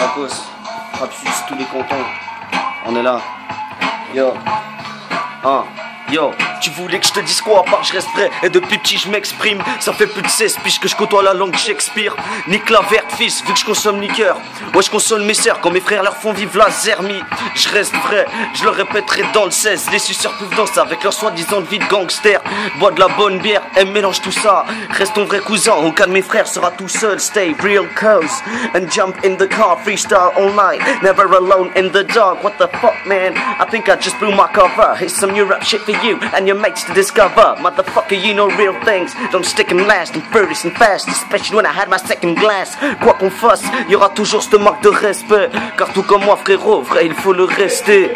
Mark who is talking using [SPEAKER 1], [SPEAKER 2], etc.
[SPEAKER 1] Rapos, tous les cantons. On est là. Yo. Ah. Yo, tu voulais que je te dise quoi à part je reste vrai Et depuis petit je m'exprime. Ça fait plus de 16 piges que je côtoie la langue Shakespeare. Nique la verte fils vu que je consomme liqueur. Ouais je console mes sœurs quand mes frères leur font vivre la zermie. Je reste vrai, je le répéterai dans le 16 Les suceurs peuvent danser avec leur soi-disant vie de gangster. Bois de la bonne bière et mélange tout ça. Reste ton vrai cousin, aucun de mes frères sera tout seul. Stay real close and jump in the car. Freestyle all night, never alone in the dark. What the fuck man, I think I just blew my cover. Here's some new rap shit for you and your mates to discover. Motherfucker, you know real things. Don't stick and last and furious and fast, especially when I had my second glass. Quoi qu'on fasse, y aura toujours ce manque de respect. Car tout comme moi, frérot, vrai, il faut le rester.